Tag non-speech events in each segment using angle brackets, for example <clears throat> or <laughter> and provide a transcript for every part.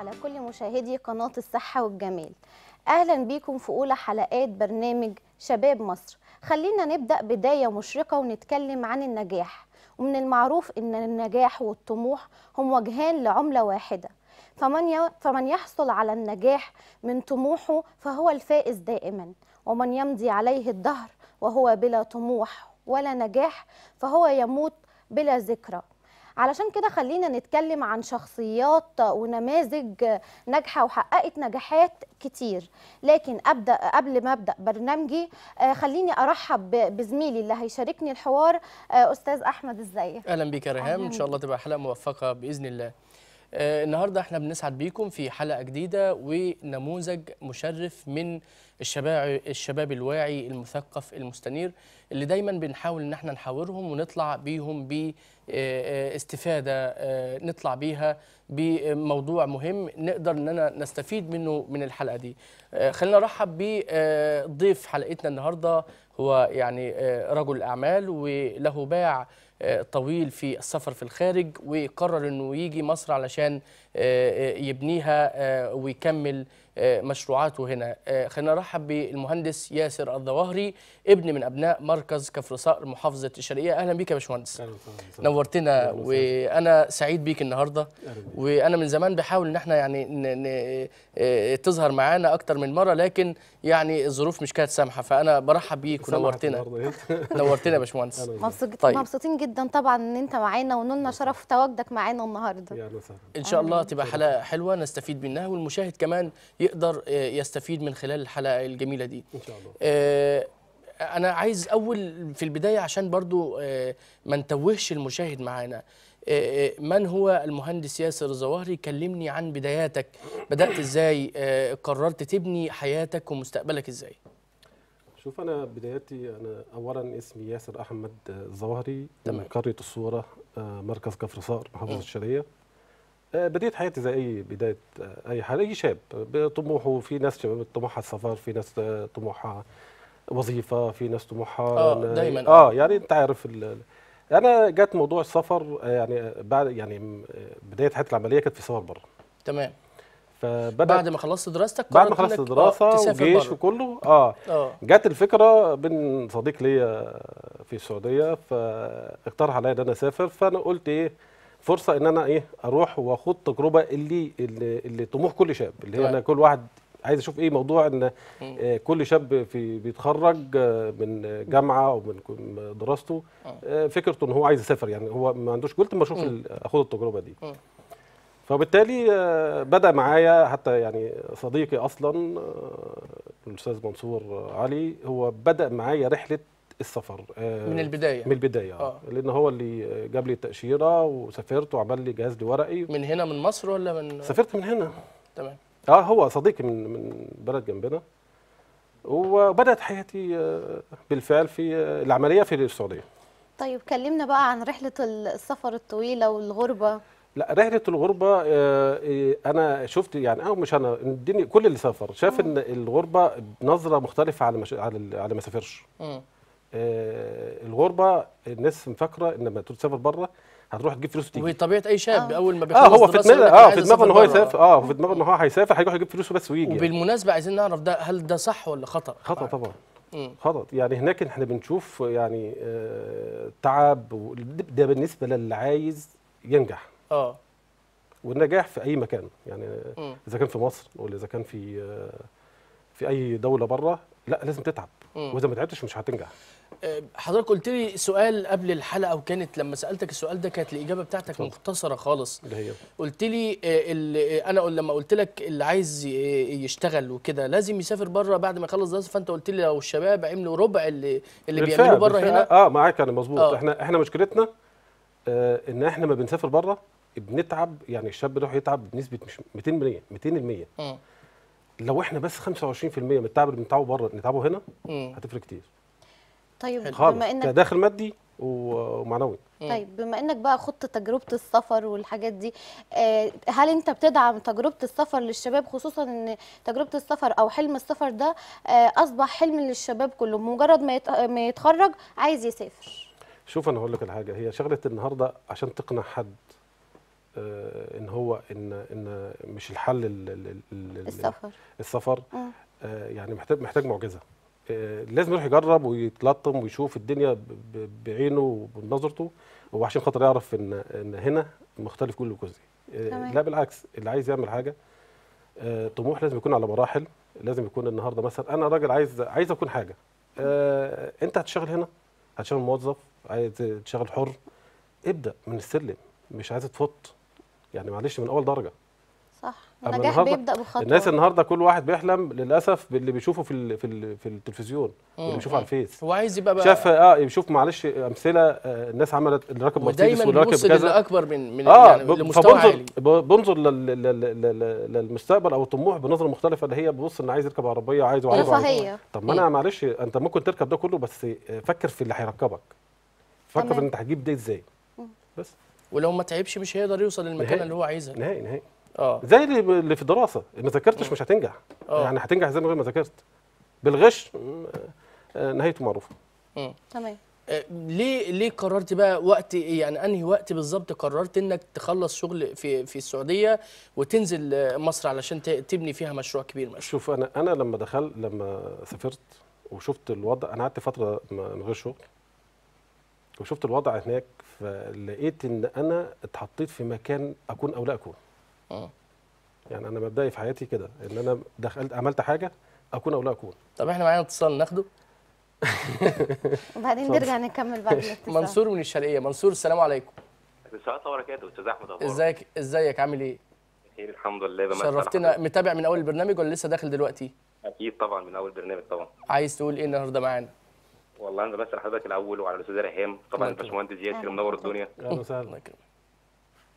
على كل مشاهدي قناة الصحة والجمال. أهلا بيكم في أولى حلقات برنامج شباب مصر. خلينا نبدأ بداية مشرقة ونتكلم عن النجاح. ومن المعروف أن النجاح والطموح هم وجهان لعملة واحدة. فمن فمن يحصل على النجاح من طموحه فهو الفائز دائما. ومن يمضي عليه الدهر وهو بلا طموح ولا نجاح فهو يموت بلا ذكرى. علشان كده خلينا نتكلم عن شخصيات ونماذج ناجحة وحققت نجاحات كتير. لكن أبدأ قبل ما أبدأ برنامجي آه، خليني أرحب ب- بزميلي اللي هيشاركني الحوار آه، أستاذ أحمد إزاي أهلا بيك يا ريهام. إن شاء الله تبقى حلقة موفقة بإذن الله. النهارده إحنا بنسعد بيكم في حلقة جديدة ونموذج مشرف من الشباب الشباب الواعي المثقف المستنير اللي دايما بنحاول إن إحنا نحاورهم ونطلع بيهم باستفاده نطلع بيها بموضوع مهم نقدر اننا نستفيد منه من الحلقة دي. آه، خلينا نرحب بضيف حلقتنا النهارده هو يعني آه، رجل أعمال وله باع آه، طويل في السفر في الخارج وقرر إنه يجي مصر علشان آه، آه، يبنيها آه، ويكمل آه، مشروعاته هنا آه، خلينا نرحب بالمهندس ياسر الظواهري ابن من أبناء مركز كفر صقر محافظة الشرقية أهلا بيك يا باشمهندس. نورتنا. وأنا سعيد بيك النهارده. وأنا من زمان بحاول إن إحنا يعني ن... ن... آه، تظهر معانا أكتر من مرة لكن يعني الظروف مش كانت سامحة فأنا برحب بيك ونورتنا؟ <laughs> نورتنا يا باشمهندس أهلاً وسهلاً. مبسوط طيب. مبسوطين جدا طبعا إن أنت معانا ونولنا شرف تواجدك معانا النهارده. إن شاء الله تبقى حلقة حلوة نستفيد منها والمشاهد كمان يقدر آه، يستفيد من خلال الحلقة الجميلة دي. إن شاء الله. آه، أنا عايز أول في البداية عشان برضو آه، ما نتوهش المشاهد معانا. آه، من هو المهندس ياسر الظواهري كلمني عن بداياتك. بدأت إزاي؟ قررت تبني حياتك ومستقبلك إزاي؟ شوف أنا بدايتي أنا أولاً اسمي ياسر أحمد الظواهري تمام. من قرية الصورة آه، مركز كفر صقر محافظة مم. آه، بديت حياتي زي أي بداية آه، أي حد أي شاب. بطموحه في ناس شباب طموحها السفر في ناس آه، طموحها وظيفة في ناس طموحها آه، إن- دايماً، آه آه. يعني أنت عارف أنا جت موضوع السفر آه، يعني بعد يعني آه، بداية حياتي العملية كانت في سفر بره تمام. فبدأت بعد ما خلصت دراستك بعد ما خلصت آه، دراسه وجيش بره. وكله آه. آه. جت الفكرة بين صديق ليا في السعودية فاقترح عليا إن أنا أسافر. فأنا قلت إيه فرصة إن أنا إيه أروح واخد تجربة اللي اللي, اللي طموح كل شاب اللي هي. أنا كل واحد عايز أشوف إيه موضوع إن. آه، كل شاب في بيتخرج آه، من جامعة أو من دراسته آه. فكرته إن هو عايز يسافر يعني هو ما عندوش قلت ما أشوف اخد التجربة دي. فبالتالي بدأ معايا حتى يعني صديقي أصلا الأستاذ منصور علي هو بدأ معايا رحلة السفر آه، من البداية. من البداية آه. آه. لأن هو اللي جاب لي التأشيرة وسافرت وعمل لي جهاز لي ورقي من هنا من مصر ولا من؟ سافرت من هنا. تمام. آه هو صديقي من من بلد جنبنا. وبدأت حياتي آه، بالفعل في العملية في السعودية. طيب كلمنا بقى عن رحلة السفر الطويلة والغربة. لا رحلة الغربة أنا شفت يعني أو مش أنا الدنيا كل اللي سافر. شاف إن الغربة بنظره مختلفة على مش على ال- على ما سافرش. الغربة الناس مفكرة إن لما تروح تسافر بره هتروح تجيب فلوس وهي وتيجي طبيعه أي شاب آه. أول ما آه بيخلص هو في دماغه آه في دماغه إن هو بره. يسافر آه في دماغه إن هو هيسافر هيروح يجيب فلوسه بس ويجي يعني. وبالمناسبة عايزين نعرف ده هل ده صح ولا خطأ خطأ طبعا. خطأ يعني هناك إحنا بنشوف يعني آه تعب ده بالنسبة للي عايز ينجح آه والنجاح في أي مكان يعني مم. إذا كان في مصر ولا إذا كان في آه، في أي دولة بره لا لازم تتعب مم. وإذا ما تعبتش مش هتنجح آه، حضرتك قلت لي سؤال قبل الحلقة وكانت لما سألتك السؤال ده كانت الإجابة بتاعتك اتفضل. مختصرة خالص قلت لي آه، آه، أنا لما قلت لك اللي عايز يشتغل وكده لازم يسافر بره بعد ما يخلص دراسة فأنت قلت لي لو الشباب عملوا ربع اللي اللي بيعملوه بره. هنا آه معاك أنا مظبوط آه. إحنا إحنا مشكلتنا آه إن إحنا ما بنسافر بره بنتعب يعني الشاب ده يتعب بنسبة مش 200% 200% مم. لو إحنا بس 25% من التعب اللي بنتعبه بره نتعبه هنا مم. هتفرق كتير طيب خالص بما إنك كداخل مادي ومعنوي. طيب بما إنك بقى خضت تجربة السفر والحاجات دي آه، هل أنت بتدعم تجربة السفر للشباب؟ خصوصا إن تجربة السفر أو حلم السفر ده آه، أصبح حلم للشباب كله مجرد ما يت- ما يتخرج عايز يسافر. شوف أنا هقول لك على حاجة هي شغلة النهارده عشان تقنع حد آه، إن هو إن إن مش الحل ال- ال- ال- ال- السفر. السفر يعني محتاج محتاج معجزة. لازم يروح يجرب ويتلطم ويشوف الدنيا بعينه وبنظرته وعشان خاطر يعرف ان إن هنا مختلف كل جزء. لا بالعكس اللي عايز يعمل حاجة آه، طموح لازم يكون على مراحل لازم يكون النهارده مثلا أنا راجل عايز عايز أكون حاجة آه، أنت هتشتغل هنا هتشتغل موظف عايز تشتغل حر ابدأ من السلم مش عايز تفوت يعني معلش من أول درجة صح. النجاح النهاردة بيبدأ بخطوة. الناس النهارده كل واحد بيحلم للأسف باللي بيشوفه في ال في ال في التلفزيون واللي. بيشوفه على الفيس. هو عايز يبقى بقى شاف آه يشوف معلش أمثلة آه الناس عملت اللي راكب مرسيدس ودايما واللي راكب كذا. للأكبر من من آه يعني لمستوى فبنظر عالي. بنظر لل- لل- لل- للمستقبل أو الطموح بنظرة مختلفة اللي هي ببص إن عايز يركب عربية عايز وعايز وعايز. رفاهية. طب ما أنا معلش أنت ممكن تركب ده كله بس فكر في اللي هيركبك. فكر. في إنت هتجيب ده إزاي. بس. ولو ما تعبش مش هيقدر يوصل للمكان. اللي هو عايزها. نهائي نهائي. آه. زي اللي اللي في الدراسة. ما ذاكرتش مش هتنجح. آه. يعني هتنجح إزاي من غير ما ذاكرت. بالغش آه، نهايته معروفة. تمام. آه، ليه ليه قررت بقى وقت يعني أنهي وقت بالظبط قررت إنك تخلص شغل في في السعودية وتنزل آه، مصر علشان تبني فيها مشروع كبير مثلا؟ شوف أنا أنا لما دخلت لما سافرت وشفت الوضع أنا قعدت فترة من غير شغل. وشفت الوضع هناك فلقيت إن أنا اتحطيت في مكان أكون أو لا أكون. آه. يعني أنا مبدئي في حياتي كده إن أنا دخلت عملت حاجة أكون أو لا أكون. طب إحنا معانا اتصال ناخده؟ <laughs> وبعدين. نرجع نكمل بعد الاتصال. منصور من الشرقية. منصور السلام عليكم. السلام وبركاته أستاذ أحمد أخبارك إزيك؟ إزيك؟ عامل إيه؟ بخير الحمد لله على شرفتنا. متابع من أول البرنامج ولا لسه داخل دلوقتي؟ أكيد طبعا من أول برنامج طبعا. عايز تقول إيه النهارده معانا؟ والله أنا بسأل حضرتك الأول وعلى الأستاذ ريهام. طبعا الباشمهندس أهلا. منور. الدنيا. أهلا وسهلا.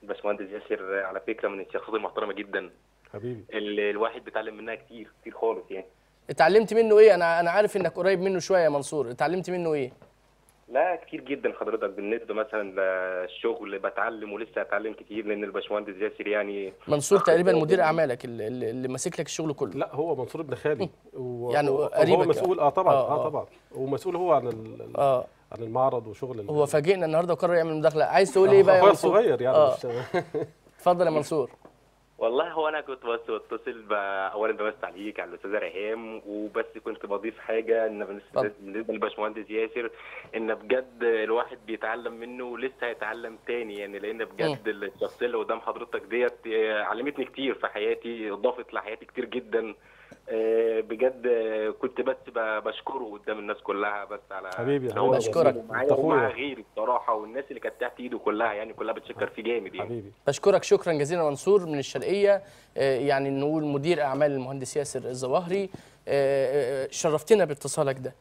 الباشمهندس ياسر على فكرة من الشخصيات المحترمة جدا. حبيبي. اللي الواحد بيتعلم منها كتير كتير خالص يعني. اتعلمت منه إيه؟ أنا أنا عارف إنك قريب منه شوية يا منصور. اتعلمت منه إيه؟ لا كتير جدا حضرتك بالنسبة مثلا للشغل بتعلم ولسه هتعلم كتير لأن الباشمهندس ياسر يعني منصور تقريبا مدير جداً. أعمالك اللي, اللي ماسك لك الشغل كله. لا هو منصور ابن خالي. <laughs> و... يعني قريبك. هو مسؤول. آه طبعا. آه، آه, آه. طبعا. ومسؤول هو عن ال... ال- آه. عن المعرض وشغل هو فاجئنا النهارده وقرر يعمل مداخلة. عايز تقول إيه بقى يا منصور؟ الصغير يعني آه. <laughs> اتفضل يا منصور. والله هو أنا كنت بس بتصل ب- اولا بمس عليك على الأستاذة ريهام وبس كنت بضيف حاجة إن بالنسبة للباشمهندس ياسر إن بجد الواحد بيتعلم منه ولسه هيتعلم تاني يعني لأن بجد الشخصية اللي قدام حضرتك ديت آه، علمتني كتير في حياتي اضافت لحياتي كتير جدا. بجد آه، كنت بس بشكره قدام الناس كلها بس على حبيبي، هو حبيبي. بشكرك. ومع غيري بصراحة والناس اللي كانت تحت ايده كلها يعني كلها بتشكر فيه جامد يعني. حبيبي. بشكرك شكرا جزيلا منصور من الشرقية. آه، يعني نقول مدير أعمال المهندس ياسر الظواهري. آه، آه، شرفتنا باتصالك ده.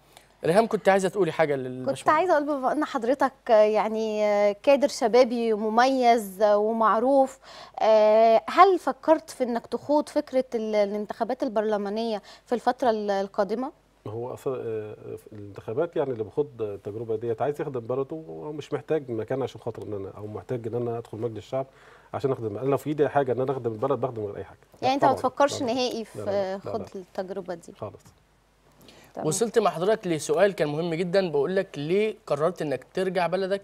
ريهام كنت عايزة تقولي حاجة كنت للباشمهندس عايزة أقول بما أن حضرتك يعني كادر شبابي مميز ومعروف آه، هل فكرت في إنك تخوض فكرة ال- الانتخابات البرلمانية في الفترة ال- القادمة؟ هو أصلا آه، الانتخابات يعني اللي باخد التجربة ديت عايز يخدم بلده وهو مش محتاج مكان عشان خاطر إن أنا أو محتاج إن أنا أدخل مجلس الشعب عشان أخدم. أنا لو في إيدي حاجة إن أنا أخدم البلد بخدم من غير أي حاجة. يعني أنت ما. تفكرش نهائي في لا، لا، لا، خد لا. التجربة دي؟ خالص. وصلت مع حضرتك لسؤال كان مهم جدا بقول لك ليه قررت إنك ترجع بلدك؟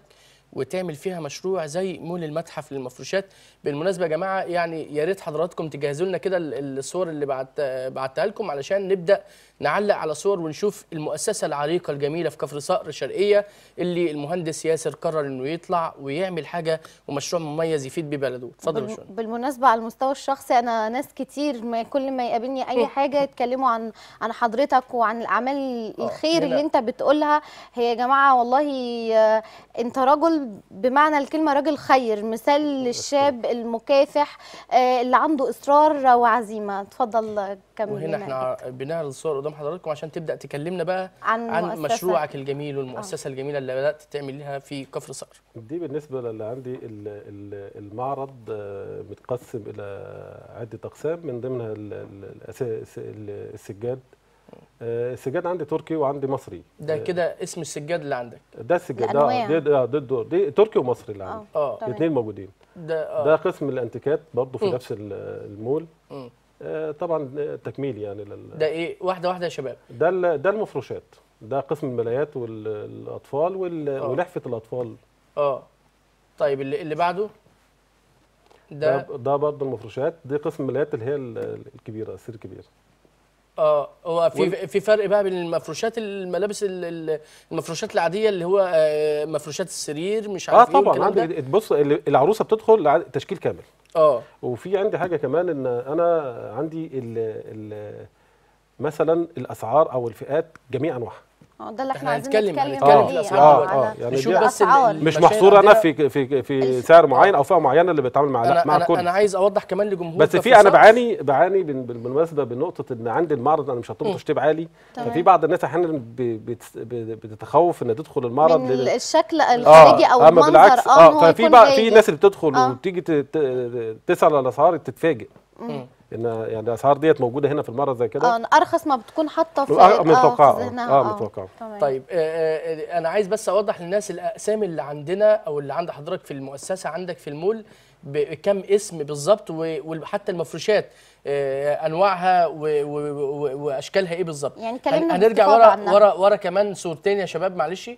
وتعمل فيها مشروع زي مول المتحف للمفروشات. بالمناسبة يا جماعة يعني يا ريت حضراتكم تجهزوا لنا كده ال- الصور اللي بعت بعتها لكم علشان نبدأ نعلق على صور ونشوف المؤسسة العريقة الجميلة في كفر صقر الشرقية اللي المهندس ياسر قرر إنه يطلع ويعمل حاجة ومشروع مميز يفيد بيه بلده. اتفضل يا بالم- باشمهندس بالمناسبة على المستوى الشخصي أنا ناس كتير ما كل ما يقابلني أي حاجة يتكلموا عن عن حضرتك وعن الأعمال الخير هنا- اللي أنت بتقولها. هي يا جماعة والله آه، أنت رجل بمعنى الكلمة راجل خير مثال للشاب المكافح آه، اللي عنده إصرار وعزيمة. اتفضل كمل وهنا إحنا بنعرض الصور قدام حضراتكم عشان تبدأ تكلمنا بقى عن عن مؤسسة. مشروعك الجميل والمؤسسة الجميلة اللي بدأت تعمل لها في كفر صقر. دي بالنسبة للي عندي ال- ال- المعرض آه، متقسم إلى عدة أقسام من ضمنها السجاد آه، السجاد عندي تركي وعندي مصري. ده آه، كده اسم السجاد اللي عندك. ده السجاد. ده ده ده, ده, ده تركي ومصري اللي عندي. آه. الاثنين موجودين. ده آه. ده قسم الانتيكات برضه في مم. نفس ال- المول. مم. آه، طبعا تكميل يعني لل... ده إيه؟ واحدة واحدة يا شباب. ده ال- ده المفروشات. ده قسم الملايات والاطفال وال... آه. ولحفة الأطفال. آه. طيب اللي, اللي بعده؟ ده ده ده برضه المفروشات. دي قسم الملايات اللي هي ال- الكبيرة السير الكبير. آه هو في في فرق بقى بين المفروشات الملابس ال- ال- المفروشات العادية اللي هو آه، مفروشات السرير مش آه عارف إيه طبعا. عندي بص ال- العروسة بتدخل تشكيل كامل. آه. وفي عندي حاجة كمان إن أنا عندي ال ال مثلا الأسعار أو الفئات جميع أنواعها. آه ده اللي إحنا إحنا عايزين نتكلم عليه في يعني الأسعار دلوقتي. على آه، يعني نشوف بس. مش محصورة أنا في في في الف- سعر معين أو فئة معينة اللي بتعامل مع أنا مع أنا الكل أنا عايز أوضح كمان لجمهور بس في. أنا بعاني بعاني بال- بال- بالمناسبة بنقطة إن عندي المعرض أنا مش هطلب تشطيب عالي. ففي بعض الناس أحيانا بتتخوف إن تدخل المعرض من الشكل الخارجي أو المنظر بالعكس آه آه ففي في. ناس اللي بتدخل آه. ت- تسأل على الأسعار تتفاجئ. إن يعني الأسعار ديت موجودة هنا في المعرض زي كده؟ آه أرخص ما بتكون حاطة في آه، متوقعة، في آه، ذهنها. آه، متوقعة. تمام. طيب آه، آه، أنا عايز بس أوضح للناس الأقسام اللي عندنا أو اللي عند حضرتك في المؤسسة عندك في المول بكم اسم بالظبط وحتى المفروشات آه، أنواعها و- و- و- وأشكالها إيه بالظبط؟ يعني كلمنا هنرجع ورا. ورا ورا كمان صورتين يا شباب معلش.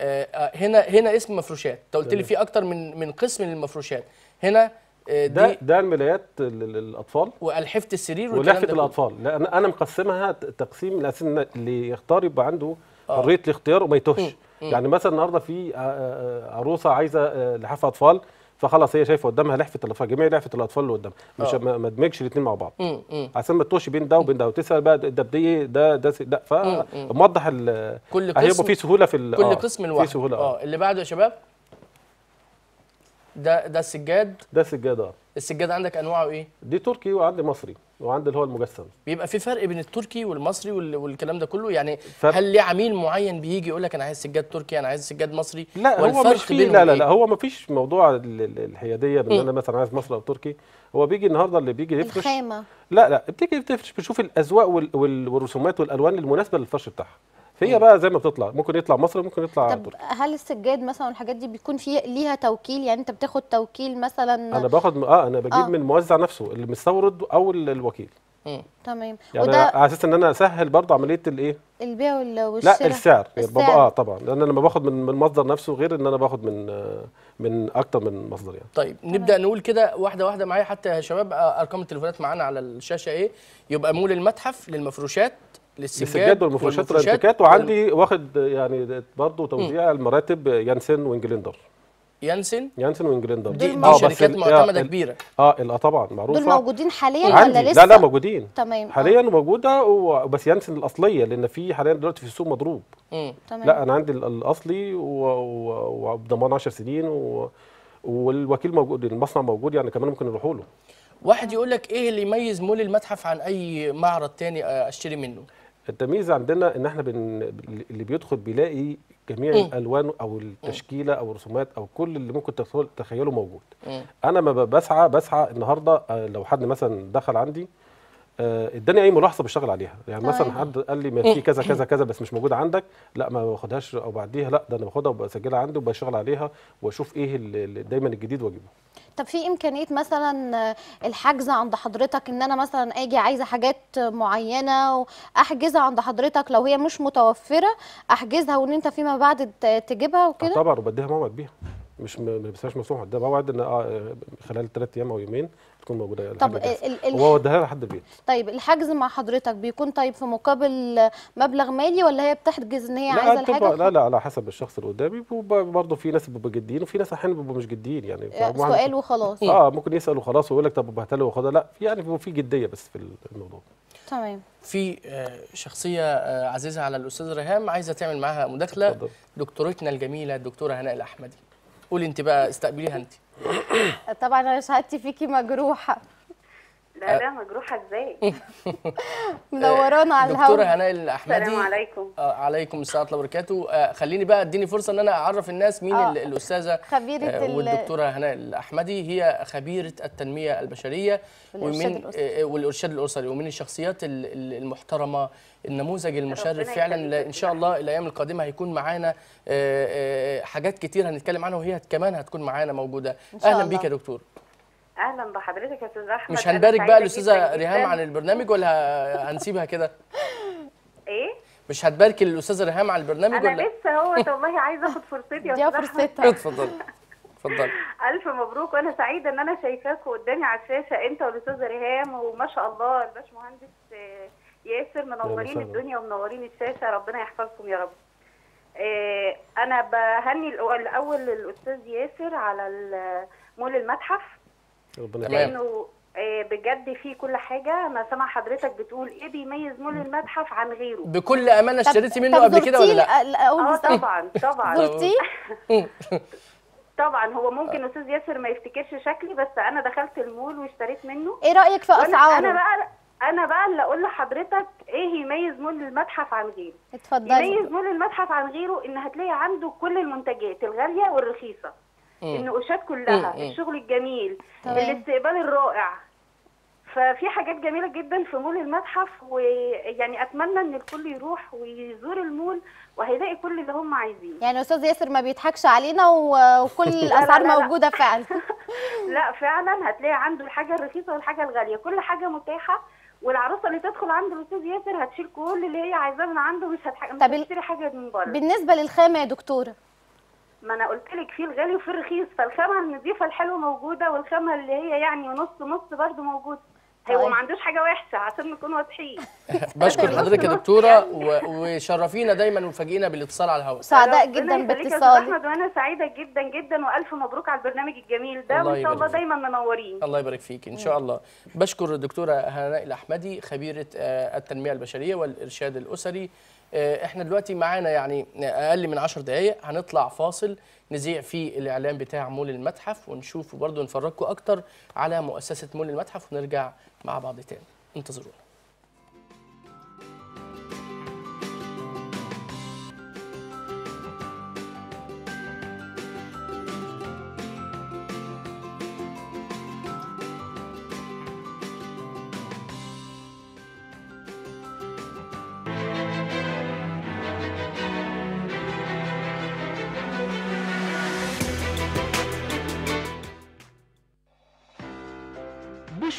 آه، آه، هنا هنا اسم مفروشات. أنت قلت لي في أكتر من من قسم للمفروشات. هنا آه، ده دي ده الملايات ال- الأطفال والحفه السرير ده كله. الأطفال لأن أنا مقسمها تقسيم الاساس اللي يختار يبقى عنده آه. حرية الاختيار وما يتوهش. يعني مثلا النهارده في آه، آه، عروسة عايزة آه، لحاف أطفال فخلاص هي شايفة قدامها لحفة الأطفال جميع لحفة الأطفال اللي قدامها مش آه. ما ادمجش الاثنين مع بعض. عشان ما تتوهش بين ده وبين ده وتسأل بقى ده ده بدي ده ده ده مم. فموضح ال كل هيبقى قسم في سهولة في كل آه، قسم في لوحده سهولة آه آه اللي بعده يا شباب ده ده السجاد ده سجاده آه. السجاد عندك أنواعه إيه دي تركي وعندي مصري وعندي اللي هو المجسم بيبقى في فرق بين التركي والمصري وال- والكلام ده كله يعني فرق. هل ليه عميل معين بيجي يقول لك أنا عايز سجاد تركي أنا عايز سجاد مصري لا هو والفرق مش فيه لا لا إيه؟ لا هو ما فيش موضوع ال- ال- الحيادية بإن. أنا مثلا عايز مصري أو تركي هو بيجي النهارده اللي بيجي يفرش الخامة لا لا بتيجي بتفرش بتشوف الأذواق وال- وال- والرسومات والألوان المناسبة للفرش بتاعها فهي بقى زي ما بتطلع ممكن يطلع مصري ممكن يطلع طب تركي. هل السجاد مثلا والحاجات دي بيكون في ليها توكيل؟ يعني انت بتاخد توكيل مثلا أنا باخد آه أنا بجيب آه. من الموزع نفسه المستورد أو ال- الوكيل. تمام. يعني وده على أساس إن أنا أسهل برضه عملية الايه البيع وال- لا والشراء. السعر. يعني السعر. آه طبعا. لأن أنا لما باخد من من المصدر نفسه غير إن أنا باخد من آه، من أكتر من مصدر يعني. طيب نبدأ نقول كده واحدة واحدة معايا. حتى يا شباب آه، أرقام التليفونات معانا على الشاشة إيه؟ يبقى مول المتحف للمفروشات للسجاد السجاد والمفروشات والانتيكات وعندي واخد يعني برضه توزيع المراتب يانسن وانجلندر يانسن؟ يانسن وانجلندر دي, دي آه، شركات معتمدة ال- كبيرة. آه لا طبعا معروفة. دول موجودين حاليا عندي. ولا لسه لا لا موجودين. تمام. آه، حاليا موجودة و- بس يانسن الأصلية لأن في حاليا دلوقتي في السوق مضروب. مم. تمام. لا أنا عندي ال- الأصلي و- و- وبضمان 10 سنين و... والوكيل موجود المصنع موجود يعني كمان ممكن نروحوا له. واحد يقول لك إيه اللي يميز مول المتحف عن أي معرض تاني آه، أشتري منه؟ التمييز عندنا إن إحنا بن... اللي بيدخل بيلاقي جميع مم. الألوان أو التشكيلة أو الرسومات أو كل اللي ممكن تخيل- تخيله موجود مم. أنا ما بسعى بسعى النهارده آه، لو حد مثلا دخل عندي آه، اداني أي ملاحظة بشتغل عليها يعني مثلا تمام. حد قال لي ما في كذا كذا <clears throat> كذا بس مش موجوده عندك لا ما باخدهاش أو بعديها لا ده أنا باخدها وبسجلها عندي وبشتغل عليها وأشوف إيه دايما الجديد وأجيبه طب في إمكانية مثلا الحجز عند حضرتك إن أنا مثلا آجي عايزة حاجات معينة وأحجزها عند حضرتك لو هي مش متوفرة أحجزها وإن أنت فيما بعد تجيبها وكده؟ طبعا وبديها موعد بيها. مش ما بسهاش مسموح. ده موعد إن آه، خلال ثلاث أيام أو يومين. تكون موجودة طب الحاجة جاهزة. ال- ال- هو وديها لحد البيت. طيب الحجز مع حضرتك بيكون طيب في مقابل مبلغ مالي ولا هي بتحجز إن هي لا عايزة الحاجة؟ لا لا على حسب الشخص اللي قدامي. وبرضه في ناس بيبقوا جديين وفي ناس أحيانا بيبقوا مش جديين يعني. آه، سؤال وخلاص. آه ممكن يسأل وخلاص ويقول لك طب هاتها له وخدها لا في يعني في جدية بس في الموضوع. تمام. في آه، شخصية آه، عزيزة على الأستاذ ريهام عايزة تعمل معاها مداخلة. اتفضل. دكتورتنا الجميلة الدكتورة هناء الأحمدي. قولي انت بقى استقبليها انت. طبعا أنا شهادتي فيكي مجروحة. لا لا مجروحة إزاي؟ <laughs> منورانا على دكتوره الهواء هناء الأحمدي السلام عليكم آه عليكم السلام ورحمة الله وبركاته آه خليني بقى أديني فرصة إن أنا أعرف الناس مين آه. ال- الأستاذة خبيرة آه ال- والدكتورة هناء الأحمدي هي خبيرة التنمية البشرية ومن الأسري. آه والإرشاد الأسري ومن الشخصيات ال- ال- المحترمة النموذج المشرف فعلا إن شاء الله الأيام القادمة هيكون معانا آه، آه، حاجات كتير هنتكلم عنها وهي كمان هتكون معانا موجودة أهلا. بيك يا دكتور أهلا بحضرتك يا أستاذ أحمد. مش هنبارك بقى جداً الأستاذة ريهام. عن البرنامج ولا هنسيبها كده؟ <laughs> إيه؟ مش هتباركي للاستاذه ريهام على البرنامج أنا ولا؟ لسه هو <laughs> والله عايزة أخد فرصتي يا دي أستاذ فرصتها. اتفضل اتفضلي <laughs> ألف مبروك وأنا سعيدة إن أنا شايفاكوا قدامي على الشاشة أنت والأستاذة ريهام وما شاء الله الباشمهندس آه، ياسر منورين. الدنيا ومنورين الشاشة ربنا يحفظكم يا رب. آه، أنا بهني الأول- الأول الأستاذ ياسر على مول المتحف. ربنا. لأنه آه، بجد فيه كل حاجة. أنا سامعة حضرتك بتقول إيه بيميز مول المتحف عن غيره؟ بكل أمانة اشتريتي منه قبل كده ولا لأ؟ آه طبعا طبعا. زرتيه؟ <laughs> <laughs> طبعا. هو ممكن أستاذ ياسر ما يفتكرش شكلي بس أنا دخلت المول واشتريت منه. إيه رأيك في وأنا- أنا اسعاره بقى أنا بقى اللي أقول لحضرتك إيه يميز مول المتحف عن غيره. اتفضلي. يميز مول المتحف عن غيره إن هتلاقي عنده كل المنتجات الغالية والرخيصة. النقوشات كلها. الشغل الجميل. الاستقبال الرائع ففي حاجات جميلة جدا في مول المتحف ويعني أتمنى إن الكل يروح ويزور المول وهيلاقي كل اللي هم عايزينه يعني أستاذ ياسر ما بيضحكش علينا وكل <laughs> الأسعار لا، لا. موجودة فعلا <laughs> لا فعلا هتلاقي عنده الحاجة الرخيصة والحاجة الغالية كل حاجة متاحة والعروسة اللي تدخل عند الأستاذ ياسر هتشيل كل اللي هي عايزاه من عنده مش هتشتري حاجة من بره بالنسبة للخامة يا دكتوره ما أنا قلت لك في الغالي وفي الرخيص فالخامة النظيفة الحلوة موجودة والخامة اللي هي يعني نص نص برضه موجوده هو طيب. ما عندوش حاجة وحشة عشان نكون واضحين. <laughs> بشكر <laughs> حضرتك يا دكتورة وشرفينا دايما وفاجئنا بالاتصال على الهواء. سعداء جدا باتصالك أحمد وأنا سعيدة جدا جدا وألف مبروك على البرنامج الجميل ده وإن شاء الله يبارك فيك. دايما منورين. الله يبارك فيك إن شاء الله. بشكر الدكتورة هناء الأحمدي خبيرة آه، التنمية البشرية والإرشاد الأسري إحنا دلوقتي معانا يعني أقل من 10 دقائق هنطلع فاصل نذيع فيه الإعلان بتاع مول المتحف ونشوف برضه نفرجكم أكتر على مؤسسة مول المتحف ونرجع مع بعض تاني. انتظرونا.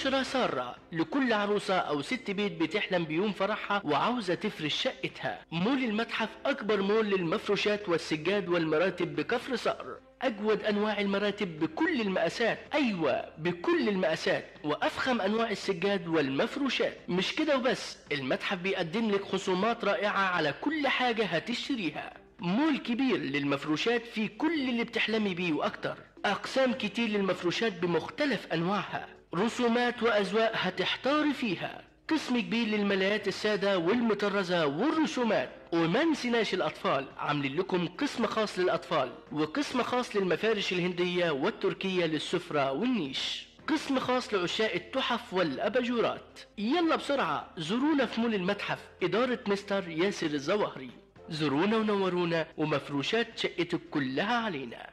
بشرى سارة لكل عروسة أو ست بيت بتحلم بيوم فرحها وعاوزة تفرش شقتها. مول المتحف أكبر مول للمفروشات والسجاد والمراتب بكفر صقر. أجود أنواع المراتب بكل المقاسات. أيوة بكل المقاسات. وأفخم أنواع السجاد والمفروشات. مش كده وبس. المتحف بيقدم لك خصومات رائعة على كل حاجة هتشتريها. مول كبير للمفروشات فيه كل اللي بتحلمي بيه وأكتر. أقسام كتير للمفروشات بمختلف أنواعها. رسومات وأذواق هتحتاري فيها. قسم كبير للملايات السادة والمطرزة والرسومات. وما نسيناش الأطفال؟ عاملين لكم قسم خاص للأطفال وقسم خاص للمفارش الهندية والتركية للسفرة والنيش. قسم خاص لعشاق التحف والأباجورات. يلا بسرعة زورونا في مول المتحف إدارة مستر ياسر الزواهري. زورونا ونورونا ومفروشات شقتك كلها علينا.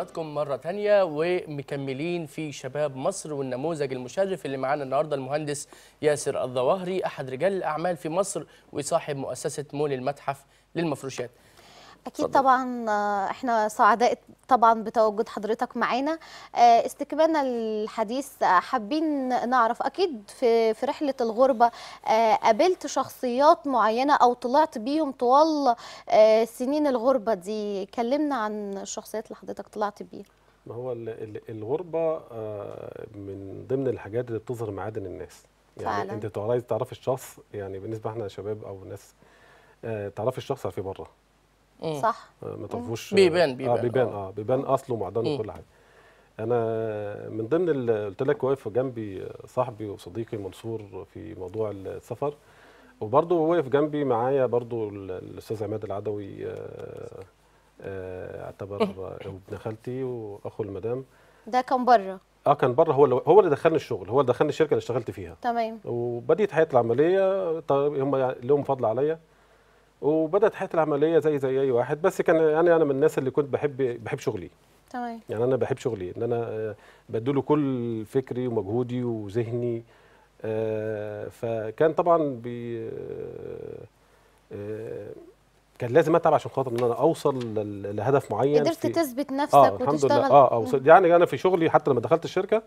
رجعنا لحضراتكم مرة تانية ومكملين في شباب مصر والنموذج المشرف اللي معانا النهاردة المهندس ياسر الظواهري أحد رجال الأعمال في مصر وصاحب مؤسسة مول المتحف للمفروشات. أكيد اتفضل. طبعا آه، إحنا سعداء طبعا بتواجد حضرتك معانا آه، استكمالا للحديث آه، حابين نعرف أكيد في في رحلة الغربة قابلت شخصيات معينة أو طلعت بيهم طوال سنين الغربة دي كلمنا عن الشخصيات اللي حضرتك طلعت بيها ما هو ال- ال- الغربة آه، من ضمن الحاجات اللي بتظهر معادن الناس يعني فعلا. أنت تبقى عايز تعرف الشخص يعني بالنسبة إحنا شباب أو ناس تعرفي الشخص في بره. صح. آه، ما تعرفوش بيبان- آه بيبان، بيبان. آه. آه. بيبان أصله ومعدنه. وكل حاجة. أنا من ضمن اللي قلت لك واقف جنبي صاحبي وصديقي منصور في موضوع السفر وبرضه واقف جنبي معايا برضه ال- الأستاذ عماد العدوي آه، آه، اعتبر <laughs> ابن خالتي وأخو المدام. ده كان بره. آه كان بره هو اللي هو اللي دخلني الشغل هو اللي دخلني الشركة اللي اشتغلت فيها. تمام. وبديت حياتي العملية طيب هم لهم فضل عليا. وبدأت حياتي العملية زي زي أي واحد بس كان يعني أنا من الناس اللي كنت بحب بحب شغلي. تمام. يعني أنا بحب شغلي إن أنا آه، بديله كل فكري ومجهودي وذهني. آه، فكان طبعا بي آه، آه، كان لازم أتعب عشان خاطر إن أنا أوصل لهدف معين قدرت تثبت نفسك آه الحمد وتشتغل. لله آه اوصل يعني أنا في شغلي حتى لما دخلت الشركة.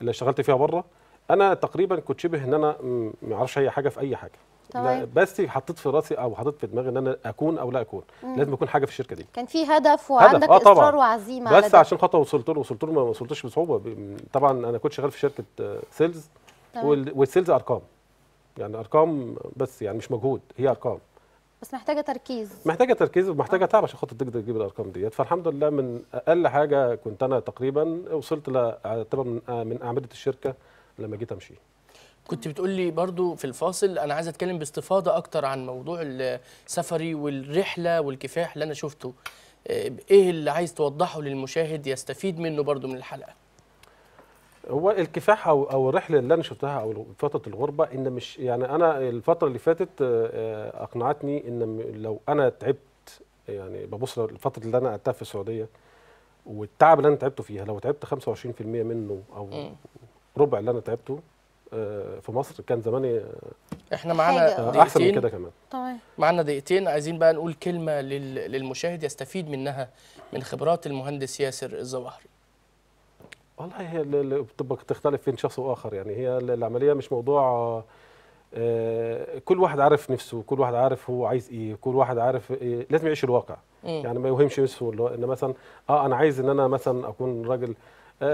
اللي اشتغلت فيها بره أنا تقريبا كنت شبه إن أنا ما أعرفش أي حاجة في أي حاجة. تمام. بس حطيت في راسي أو حطيت في دماغي إن أنا أكون أو لا أكون. لازم يكون حاجة في الشركة دي. كان في هدف وعندك آه طبعاً. إصرار وعزيمة على بس ده. عشان خاطر وصلت له وصلت له ما وصلتش بصعوبة. طبعا أنا كنت شغال في شركة آه، sales. وال- وال sales أرقام. يعني أرقام بس يعني مش مجهود هي أرقام. بس محتاجة تركيز. محتاجة تركيز ومحتاجة تعب عشان خاطر تقدر تجيب الأرقام ديت. فالحمد لله من أقل حاجة كنت أنا تقريبا وصلت لأعتبر من من أعمدة الشركة لما جيت أمشي. كنت بتقول لي برضو في الفاصل أنا عايز أتكلم باستفاضة أكتر عن موضوع السفري والرحلة والكفاح اللي أنا شفته آه، إيه اللي عايز توضحه للمشاهد يستفيد منه برضو من الحلقة هو الكفاح أو أو الرحلة اللي أنا شفتها أو فترة الغربة إن مش يعني أنا الفترة اللي فاتت آه، آه، أقنعتني إن لو أنا تعبت يعني ببص الفترة اللي أنا قعدتها في السعودية والتعب اللي أنا تعبته فيها لو تعبت 25% منه أو. ربع اللي أنا تعبته في مصر كان زماني آه، إحنا معانا. آه، أحسن من كده كمان. تمام. معانا دقيقتين. عايزين بقى نقول كلمة لل- للمشاهد يستفيد منها من خبرات المهندس ياسر الظواهري والله هي بتبقى تختلف بين شخص وآخر. يعني هي ال- العملية مش موضوع آه، آه، كل واحد عارف نفسه كل واحد عارف هو عايز إيه كل واحد عارف إيه لازم يعيش الواقع. مم. يعني ما يوهمش نفسه. اللي هو إن مثلا آه أنا عايز إن أنا مثلا أكون راجل آه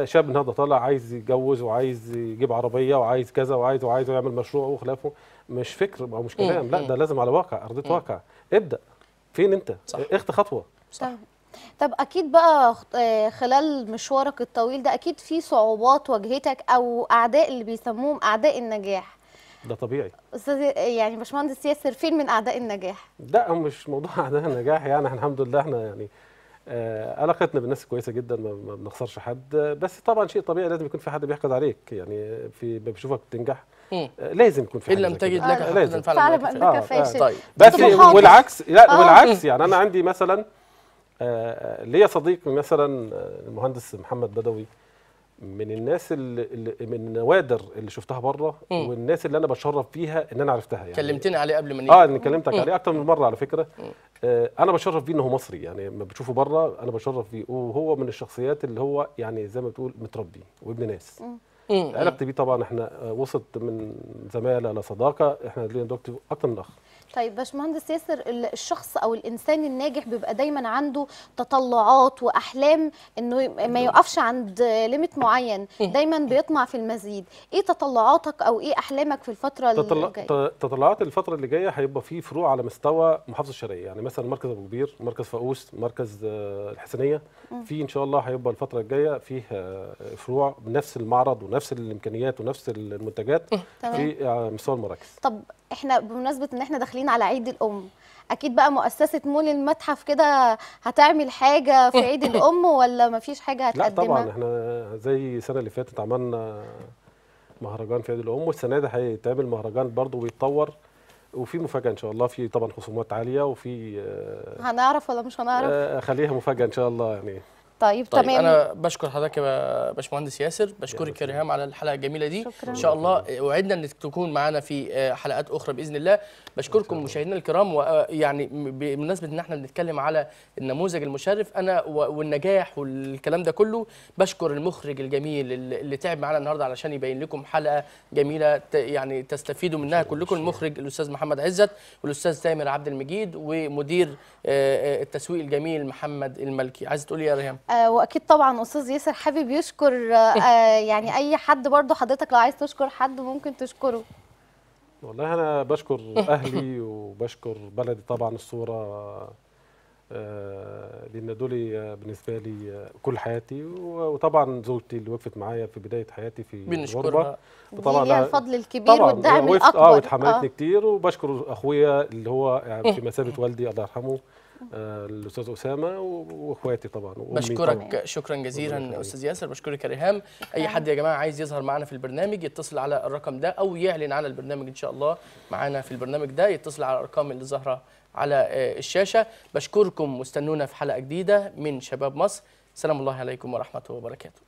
شاب النهارده طالع عايز يتجوز وعايز يجيب عربية وعايز كذا وعايز وعايز يعمل مشروع وخلافه مش فكر أو مش. كلام لا. ده لازم على واقع أرضية. واقع ابدأ فين أنت صح. اخت خطوة صح. طب أكيد بقى آه، خلال مشوارك الطويل ده أكيد في صعوبات واجهتك أو أعداء اللي بيسموهم أعداء النجاح ده طبيعي أستاذ يعني باشمهندس ياسر فين من أعداء النجاح لا مش موضوع <laughs> عندنا نجاح يعني إحنا الحمد لله إحنا يعني آه علاقتنا بالناس كويسة جدا ما, بنخسرش حد آه، بس طبعا شيء طبيعي لازم يكون في حد بيحقد عليك يعني في ما بيشوفك تنجح مم. آه لازم يكون في ان حد لم تجد. لك آه، لازم. فعلا. إنك فاشل طيب بس طموحاتك. والعكس لا آه. والعكس يعني أنا عندي مثلا آه، ليا صديق مثلا آه، المهندس محمد بدوي من الناس اللي, من النوادر اللي شفتها بره مم. والناس اللي أنا بشرف فيها إن أنا عرفتها يعني كلمتني عليه قبل ما آه أنا كلمتك مم. عليه أكتر من مرة على فكرة آه أنا بشرف بيه ان هو مصري يعني لما بتشوفه بره أنا بشرف بيه. وهو من الشخصيات اللي هو يعني زي ما بتقول متربي وابن ناس. علاقتي بيه طبعا إحنا آه، وصلت من زماله لصداقة. إحنا لينا دلوقتي أكتر من أخ. طيب باشمهندس ياسر ال- الشخص أو الإنسان الناجح بيبقى دايما عنده تطلعات وأحلام إنه ما يقفش عند ليميت معين دايما بيطمع في المزيد. إيه تطلعاتك أو إيه أحلامك في الفترة تطلع- الجايه تطلعات الفترة اللي جاية هيبقى في فروع على مستوى محافظة الشرقية. يعني مثلا مركز أبو كبير مركز فاقوس مركز آه، الحسينية في إن شاء الله هيبقى الفترة الجاية فيه آه، فروع بنفس المعرض ونفس الإمكانيات ونفس المنتجات تمام. في آه، مستوى المراكز. طب إحنا بمناسبة ان إحنا داخلين على عيد الأم أكيد بقى مؤسسة مول المتحف كده هتعمل حاجة في عيد <laughs> الأم ولا مفيش حاجة لا هتقدمها؟ طبعا إحنا زي السنة اللي فاتت عملنا مهرجان في عيد الأم والسنة دي هيتعمل مهرجان برضه ويتطور وفي مفاجأة إن شاء الله في طبعا خصومات عالية وفي آه، هنعرف ولا مش هنعرف؟ آه، خليها مفاجأة إن شاء الله يعني. طيب, طيب تمام. أنا بشكر حضرتك يا باشمهندس ياسر بشكرك يا ريهام على الحلقة الجميلة دي. شكراً. إن شاء الله وعدنا إنك تكون معانا في آه، حلقات أخرى بإذن الله. بشكركم مشاهدينا الكرام. ويعني بمناسبة إن إحنا بنتكلم على النموذج المشرف أنا و- والنجاح والكلام ده كله بشكر المخرج الجميل اللي اللي تعب معانا النهارده علشان يبين لكم حلقة جميلة ت- يعني تستفيدوا منها. كلكم المخرج الأستاذ محمد عزت والأستاذ تامر عبد المجيد ومدير آه، آه، التسويق الجميل محمد الملكي. عايز تقولي إيه يا ريهام؟ آه وأكيد طبعا أستاذ ياسر حابب يشكر آه آه يعني أي حد برضو حضرتك لو عايز تشكر حد ممكن تشكره. والله أنا بشكر أهلي وبشكر بلدي طبعا الصورة آه، لأن دول آه، بالنسبة لي آه، كل حياتي وطبعا زوجتي اللي وقفت معايا في بداية حياتي في الغربة. وطبعا ليها الفضل الكبير طبعا والدعم الاكبر آه واتحملتني كتير وبشكر أخويا اللي هو يعني في مثابه والدي الله يرحمه آه، الأستاذ أسامة وإخواتي طبعا وأمي طبعاً. بشكرك شكرا جزيلا. أستاذ ياسر بشكرك يا ريهام. أي حد يا جماعة عايز يظهر معانا في البرنامج يتصل على الرقم ده أو يعلن على البرنامج إن شاء الله معانا في البرنامج ده يتصل على الأرقام اللي ظاهرة على آه، الشاشة. بشكركم واستنونا في حلقة جديدة من شباب مصر. سلام الله عليكم ورحمة وبركاته.